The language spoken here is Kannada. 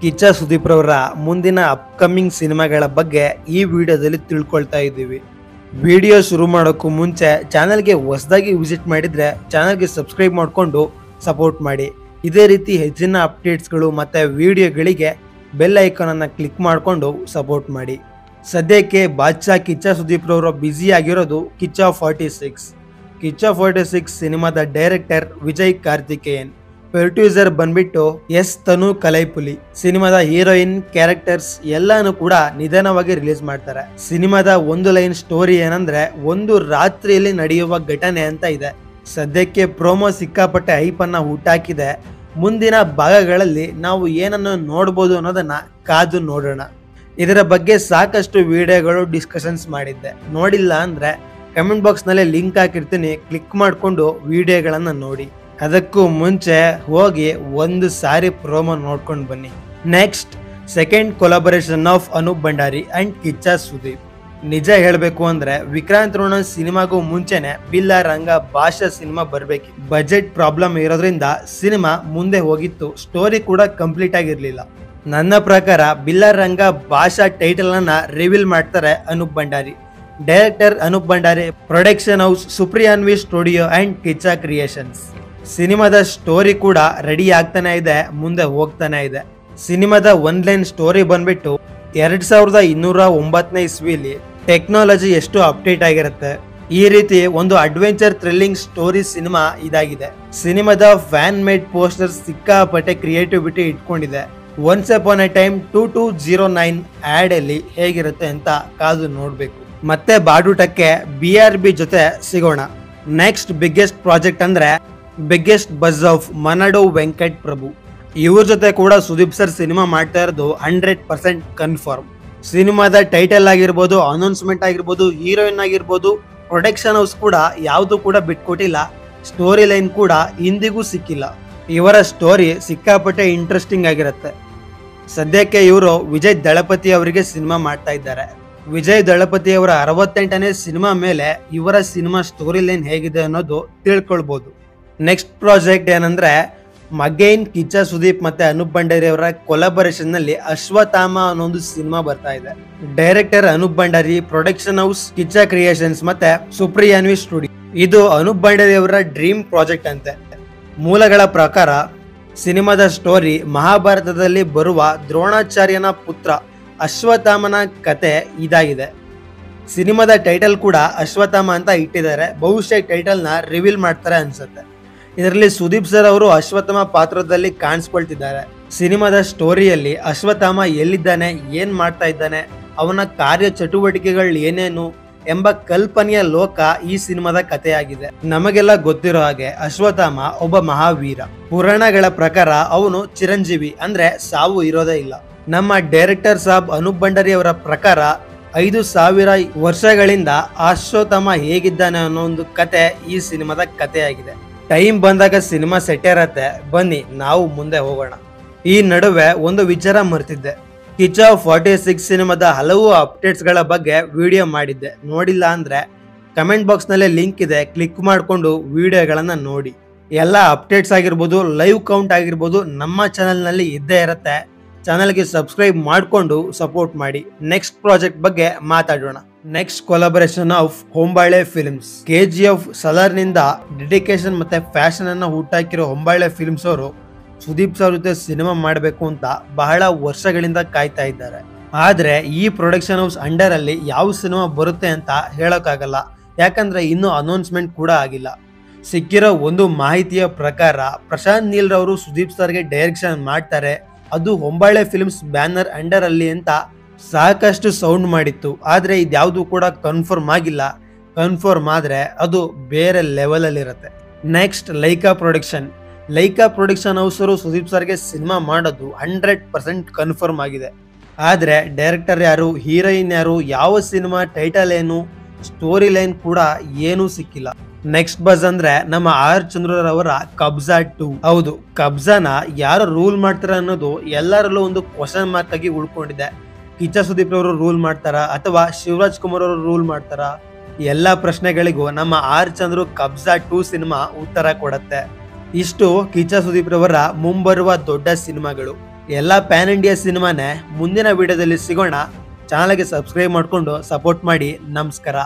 ಕಿಚ್ಚ ಸುದೀಪ್ ರವರ ಮುಂದಿನ ಅಪ್ಕಮಿಂಗ್ ಸಿನಿಮಾಗಳ ಬಗ್ಗೆ ಈ ವಿಡಿಯೋದಲ್ಲಿ ತಿಳ್ಕೊಳ್ತಾ ಇದ್ದೀವಿ. ವಿಡಿಯೋ ಶುರು ಮಾಡೋಕ್ಕೂ ಮುಂಚೆ ಚಾನಲ್ಗೆ ಹೊಸದಾಗಿ ವಿಸಿಟ್ ಮಾಡಿದರೆ ಚಾನಲ್ಗೆ ಸಬ್ಸ್ಕ್ರೈಬ್ ಮಾಡಿಕೊಂಡು ಸಪೋರ್ಟ್ ಮಾಡಿ. ಇದೇ ರೀತಿ ಹೆಚ್ಚಿನ ಅಪ್ಡೇಟ್ಸ್ಗಳು ಮತ್ತು ವಿಡಿಯೋಗಳಿಗೆ ಬೆಲ್ ಐಕಾನನ್ನು ಕ್ಲಿಕ್ ಮಾಡಿಕೊಂಡು ಸಪೋರ್ಟ್ ಮಾಡಿ. ಸದ್ಯಕ್ಕೆ ಬಾದ್ಶಾ ಕಿಚ್ಚ ಸುದೀಪ್ ರವರು ಬ್ಯುಸಿ ಆಗಿರೋದು Kichcha forty six. Kichcha forty six ಸಿನಿಮಾದ ಡೈರೆಕ್ಟರ್ ವಿಜಯ್ ಕಾರ್ತಿಕೇಯನ್. ಪ್ರೊಡ್ಯೂಸರ್ ಬಂದ್ಬಿಟ್ಟು ಎಸ್ ತನು ಕಲೈಪುಲಿ. ಸಿನಿಮಾದ ಹೀರೋಯಿನ್, ಕ್ಯಾರೆಕ್ಟರ್ಸ್ ಎಲ್ಲಾನು ಕೂಡ ನಿಧಾನವಾಗಿ ರಿಲೀಸ್ ಮಾಡ್ತಾರೆ. ಸಿನಿಮಾದ ಒಂದು ಲೈನ್ ಸ್ಟೋರಿ ಏನಂದ್ರೆ, ಒಂದು ರಾತ್ರಿಯಲ್ಲಿ ನಡೆಯುವ ಘಟನೆ ಅಂತ ಇದೆ. ಸದ್ಯಕ್ಕೆ ಪ್ರೋಮೋ ಸಿಕ್ಕಾಪಟ್ಟೆ ಹೈಪ್ ಅನ್ನ ಹುಟ್ಟಾಕಿದೆ. ಮುಂದಿನ ಭಾಗಗಳಲ್ಲಿ ನಾವು ಏನನ್ನು ನೋಡ್ಬೋದು ಅನ್ನೋದನ್ನ ಕಾದು ನೋಡೋಣ. ಇದರ ಬಗ್ಗೆ ಸಾಕಷ್ಟು ವಿಡಿಯೋಗಳು ಡಿಸ್ಕಷನ್ಸ್ ಮಾಡಿದ್ದೆ. ನೋಡಿಲ್ಲ ಅಂದ್ರೆ ಕಮೆಂಟ್ ಬಾಕ್ಸ್ನಲ್ಲಿ ಲಿಂಕ್ ಹಾಕಿರ್ತೀನಿ. ಕ್ಲಿಕ್ ಮಾಡಿಕೊಂಡು ವಿಡಿಯೋಗಳನ್ನು ನೋಡಿ. ಅದಕ್ಕೂ ಮುಂಚೆ ಹೋಗಿ ಒಂದು ಸಾರಿ ಪ್ರೋಮೋ ನೋಡ್ಕೊಂಡು ಬನ್ನಿ. Next second collaboration of Anup Bhandari and Kichcha Sudeep ನಿಜ ಹೇಳಬೇಕು ಅಂದ್ರೆ ವಿಕ್ರಾಂತ್ ರೋಣ ಸಿನಿಮಾಗೂ ಮುಂಚೆನೆ ಬಿಲ್ಲ ರಂಗ ಭಾಷಾ ಸಿನಿಮಾ ಬರಬೇಕು. ಬಜೆಟ್ ಪ್ರಾಬ್ಲಮ್ ಇರೋದ್ರಿಂದ ಸಿನಿಮಾ ಮುಂದೆ ಹೋಗಿತ್ತು. ಸ್ಟೋರಿ ಕೂಡ ಕಂಪ್ಲೀಟ್ ಆಗಿರ್ಲಿಲ್ಲ. ನನ್ನ ಪ್ರಕಾರ ಬಿಲ್ಲ ರಂಗ ಭಾಷಾ ಟೈಟಲ್ ಅನ್ನ ರಿವೀಲ್ ಮಾಡ್ತಾರೆ Anup Bhandari director Anup Bhandari production house Supriyanvi studio and Kichcha creations ಸಿನಿಮಾದ ಸ್ಟೋರಿ ಕೂಡ ರೆಡಿ ಆಗ್ತಾನೆ ಇದೆ, ಮುಂದೆ ಹೋಗ್ತಾನೆ ಇದೆ. ಸಿನಿಮಾದ ಒನ್ ಲೈನ್ ಸ್ಟೋರಿ ಬಂದ್ಬಿಟ್ಟು ಎರಡ್ ಸಾವಿರದ ಇನ್ನೂರ ಒಂಬತ್ತನೇ ಇಸ್ವಿಲಿ ಟೆಕ್ನಾಲಜಿ ಎಷ್ಟು ಅಪ್ಡೇಟ್ ಆಗಿರುತ್ತೆ. ಈ ರೀತಿ ಒಂದು ಅಡ್ವೆಂಚರ್ ಥ್ರಿಲ್ಲಿಂಗ್ ಸ್ಟೋರಿ ಸಿನಿಮಾ ಇದಾಗಿದೆ. ಸಿನಿಮಾದ ಫ್ಯಾನ್ ಮೇಡ್ ಪೋಸ್ಟರ್ ಸಿಕ್ಕಾಪಟ್ಟೆ creativity ಇಟ್ಕೊಂಡಿದೆ. Once upon a time two two zero nine AD ಅಲ್ಲಿ ಹೇಗಿರುತ್ತೆ ಅಂತ ಕಾದು ನೋಡ್ಬೇಕು. ಮತ್ತೆ ಬಾಡೂಟಕ್ಕೆ ಬಿ ಆರ್ ಬಿ ಜೊತೆ ಸಿಗೋಣ. ನೆಕ್ಸ್ಟ್ ಬಿಗ್ಗೆಸ್ಟ್ ಪ್ರಾಜೆಕ್ಟ್ ಅಂದ್ರೆ biggest buzz of Maanadu Venkat Prabhu ಇವ್ರ ಜೊತೆ ಕೂಡ ಸುದೀಪ್ ಸರ್ ಸಿನಿಮಾ ಮಾಡ್ತಾ ಇರೋದು ಹಂಡ್ರೆಡ್ ಪರ್ಸೆಂಟ್ ಕನ್ಫರ್ಮ್ ಸಿನಿಮಾದ ಟೈಟಲ್ ಆಗಿರ್ಬೋದು ಅನೌನ್ಸ್ಮೆಂಟ್ ಆಗಿರ್ಬೋದು ಹೀರೋಯಿನ್ ಆಗಿರ್ಬೋದು ಪ್ರೊಡಕ್ಷನ್ ಹೌಸ್ ಕೂಡ ಯಾವುದು ಕೂಡ ಬಿಟ್ಕೊಟ್ಟಿಲ್ಲ. ಸ್ಟೋರಿ ಲೈನ್ ಕೂಡ ಇಂದಿಗೂ ಸಿಕ್ಕಿಲ್ಲ. ಇವರ ಸ್ಟೋರಿ ಸಿಕ್ಕಾಪಟ್ಟೆ ಇಂಟ್ರೆಸ್ಟಿಂಗ್ ಆಗಿರುತ್ತೆ. ಸದ್ಯಕ್ಕೆ ಇವರು ವಿಜಯ್ ದಳಪತಿ ಅವರಿಗೆ ಸಿನಿಮಾ ಮಾಡ್ತಾ ಇದ್ದಾರೆ. ವಿಜಯ್ ದಳಪತಿ ಅವರ ಅರವತ್ತೆಂಟನೇ ಸಿನಿಮಾ ಮೇಲೆ ಇವರ ಸಿನಿಮಾ ಸ್ಟೋರಿ ಲೈನ್ ಹೇಗಿದೆ ಅನ್ನೋದು ತಿಳ್ಕೊಳ್ಬೋದು. ನೆಕ್ಸ್ಟ್ ಪ್ರಾಜೆಕ್ಟ್ ಏನಂದ್ರೆ, ಮಗೇನ್ ಕಿಚ್ಚ ಸುದೀಪ್ ಮತ್ತೆ ಅನೂಪ್ ಭಂಡಾರಿ ಅವರ ಕೊಲಾಬರೇಷನ್ನಲ್ಲಿ ಅಶ್ವತ್ಥಾಮ ಅನ್ನೋ ಒಂದು ಸಿನಿಮಾ ಬರ್ತಾ ಇದೆ. Director Anup Bhandari production house Kichcha creations ಮತ್ತೆ ಸುಪ್ರಿಯಾನ್ವಿ ಸ್ಟುಡಿಯೋ ಇದು ಅನೂಪ್ ಭಂಡಾರಿ ಅವರ ಡ್ರೀಮ್ ಪ್ರಾಜೆಕ್ಟ್ ಅಂತೆ. ಮೂಲಗಳ ಪ್ರಕಾರ, ಸಿನಿಮಾದ ಸ್ಟೋರಿ ಮಹಾಭಾರತದಲ್ಲಿ ಬರುವ ದ್ರೋಣಾಚಾರ್ಯನ ಪುತ್ರ ಅಶ್ವತ್ಥಾಮನ ಕತೆ ಇದಾಗಿದೆ. ಸಿನಿಮಾದ ಟೈಟಲ್ ಕೂಡ ಅಶ್ವತ್ಥಾಮ ಅಂತ ಇಟ್ಟಿದ್ದಾರೆ. ಬಹುಶಃ ಟೈಟಲ್ನ ರಿವೀಲ್ ಮಾಡ್ತಾರೆ ಅನ್ಸುತ್ತೆ. ಇದರಲ್ಲಿ ಸುದೀಪ್ ಸರ್ ಅವರು ಅಶ್ವತ್ಥಮ ಪಾತ್ರದಲ್ಲಿ ಕಾಣಿಸ್ಕೊಳ್ತಿದ್ದಾರೆ. ಸಿನಿಮಾದ ಸ್ಟೋರಿಯಲ್ಲಿ ಅಶ್ವತ್ಥಾಮ ಎಲ್ಲಿದ್ದಾನೆ, ಏನ್ ಮಾಡ್ತಾ ಇದ್ದಾನೆ, ಅವನ ಕಾರ್ಯ ಚಟುವಟಿಕೆಗಳು ಏನೇನು ಎಂಬ ಕಲ್ಪನೆಯ ಲೋಕ ಈ ಸಿನಿಮಾದ ಕಥೆಯಾಗಿದೆ. ನಮಗೆಲ್ಲ ಗೊತ್ತಿರೋ ಹಾಗೆ ಅಶ್ವತ್ಥಾಮ ಒಬ್ಬ ಮಹಾವೀರ. ಪುರಾಣಗಳ ಪ್ರಕಾರ ಅವನು ಚಿರಂಜೀವಿ, ಅಂದ್ರೆ ಸಾವು ಇರೋದೇ ಇಲ್ಲ. ನಮ್ಮ ಡೈರೆಕ್ಟರ್ ಸಾಬ್ ಅನೂಪ್ ಭಂಡಾರಿ ಅವರ ಪ್ರಕಾರ ಐದು ಸಾವಿರ ವರ್ಷಗಳಿಂದ ಅಶ್ವತ್ಥಾಮ ಹೇಗಿದ್ದಾನೆ ಅನ್ನೋ ಒಂದು ಕತೆ ಈ ಸಿನಿಮಾದ ಕಥೆಯಾಗಿದೆ. ಟೈಮ್ ಬಂದಾಗ ಸಿನಿಮಾ ಸೆಟ್ ಇರತ್ತೆ. ಬನ್ನಿ, ನಾವು ಮುಂದೆ ಹೋಗೋಣ. ಈ ನಡುವೆ ಒಂದು ವಿಚಾರ ಮರ್ತಿದ್ದೆ. ಆಫ್ ಫಾರ್ಟಿ ಸಿಕ್ಸ್ ಸಿನಿಮಾದ ಹಲವು ಅಪ್ಡೇಟ್ಸ್ಗಳ ಬಗ್ಗೆ ವಿಡಿಯೋ ಮಾಡಿದ್ದೆ. ನೋಡಿಲ್ಲ ಅಂದ್ರೆ ಕಮೆಂಟ್ ಬಾಕ್ಸ್ನಲ್ಲೇ ಲಿಂಕ್ ಇದೆ. ಕ್ಲಿಕ್ ಮಾಡಿಕೊಂಡು ವಿಡಿಯೋಗಳನ್ನು ನೋಡಿ. ಎಲ್ಲ ಅಪ್ಡೇಟ್ಸ್ ಆಗಿರ್ಬೋದು, ಲೈವ್ ಕೌಂಟ್ ಆಗಿರ್ಬೋದು ನಮ್ಮ ಚಾನಲ್ನಲ್ಲಿ ಇದ್ದೇ ಇರುತ್ತೆ. ಚಾನಲ್ಗೆ ಸಬ್ಸ್ಕ್ರೈಬ್ ಮಾಡಿಕೊಂಡು ಸಪೋರ್ಟ್ ಮಾಡಿ. ನೆಕ್ಸ್ಟ್ ಪ್ರಾಜೆಕ್ಟ್ ಬಗ್ಗೆ ಮಾತಾಡೋಣ. Next collaboration of Hombale films K G F ಸಲರ್ನಿಂದ dedication ಮತ್ತೆ ಫ್ಯಾಷನ್ ಅನ್ನ ಹುಟ್ಟಾಕಿರೋ ಹೊಂಬಾಳೆ ಫಿಲ್ಮ್ಸ್ ಅವರು ಸುದೀಪ್ ಸರ್ ಜೊತೆ ಸಿನಿಮಾ ಮಾಡಬೇಕು ಅಂತ ಬಹಳ ವರ್ಷಗಳಿಂದ ಕಾಯ್ತಾ ಇದ್ದಾರೆ. ಆದ್ರೆ ಈ ಪ್ರೊಡಕ್ಷನ್ ಹೌಸ್ ಅಂಡರ್ ಅಲ್ಲಿ ಯಾವ ಸಿನಿಮಾ ಬರುತ್ತೆ ಅಂತ ಹೇಳೋಕ್ಕಾಗಲ್ಲ. ಯಾಕಂದ್ರೆ ಇನ್ನೂ ಅನೌನ್ಸ್ಮೆಂಟ್ ಕೂಡ ಆಗಿಲ್ಲ. ಸಿಕ್ಕಿರೋ ಒಂದು ಮಾಹಿತಿಯ ಪ್ರಕಾರ ಪ್ರಶಾಂತ್ ನೀಲ್ ರವರು ಸುದೀಪ್ ಸರ್ಗೆ ಡೈರೆಕ್ಷನ್ ಮಾಡ್ತಾರೆ. ಅದು ಹೊಂಬಾಳೆ ಫಿಲ್ಮ್ಸ್ ಬ್ಯಾನರ್ ಅಂಡರ್ ಅಲ್ಲಿ ಅಂತ ಸಾಕಷ್ಟು ಸೌಂಡ್ ಮಾಡಿತ್ತು. ಆದರೆ ಇದ್ಯಾವುದು ಕೂಡ ಕನ್ಫರ್ಮ್ ಆಗಿಲ್ಲ. ಕನ್ಫರ್ಮ್ ಆದರೆ ಅದು ಬೇರೆ ಲೆವೆಲಲ್ಲಿರುತ್ತೆ next Lyca production Lyca production ಹೌಸರು Sudeep ಸರ್ಗೆ ಸಿನಿಮಾ ಮಾಡೋದು ಹಂಡ್ರೆಡ್ ಪರ್ಸೆಂಟ್ ಕನ್ಫರ್ಮ್ ಆಗಿದೆ. ಆದರೆ ಡೈರೆಕ್ಟರ್ ಯಾರು ಹೀರೋಯಿನ್ ಯಾರು, ಯಾವ ಸಿನಿಮಾ ಟೈಟಲ್ ಏನು ಸ್ಟೋರಿ ಲೈನ್ ಕೂಡ ಏನೂ ಸಿಕ್ಕಿಲ್ಲ. ನೆಕ್ಸ್ಟ್ ಬಸ್ ಅಂದ್ರೆ ನಮ್ಮ ಆರ್ ಚಂದ್ರರವರ ಕಬ್ಜಾ ಟು ಹೌದು ಕಬ್ಜಾನ ಯಾರು ರೂಲ್ ಮಾಡ್ತಾರೆ ಅನ್ನೋದು ಎಲ್ಲರಲ್ಲೂ ಒಂದು ಕ್ವಶನ್ ಮಾರ್ಕ್ ಆಗಿ ಉಳ್ಕೊಂಡಿದೆ. ಕಿಚ್ಚ ಸುದೀಪ್ ಅವರು ರೂಲ್ ಮಾಡ್ತಾರಾ? ಅಥವಾ ಶಿವರಾಜ್ ಕುಮಾರ್ ಅವರು ರೂಲ್ ಮಾಡ್ತಾರಾ? ಎಲ್ಲ ಪ್ರಶ್ನೆಗಳಿಗೂ ನಮ್ಮ R Chandru Kabzaa two cinema ಉತ್ತರ ಕೊಡತ್ತೆ. ಇಷ್ಟು ಕಿಚ್ಚ ಸುದೀಪ್ ರವರ ಮುಂಬರುವ ದೊಡ್ಡ ಸಿನಿಮಾಗಳು. ಎಲ್ಲ ಪ್ಯಾನ್ ಇಂಡಿಯಾ ಸಿನಿಮಾನೇ ಮುಂದಿನ ವಿಡಿಯೋದಲ್ಲಿ ಸಿಗೋಣ. ಚಾನಲ್ಗೆ ಸಬ್ಸ್ಕ್ರೈಬ್ ಮಾಡಿಕೊಂಡು ಸಪೋರ್ಟ್ ಮಾಡಿ. ನಮಸ್ಕಾರ.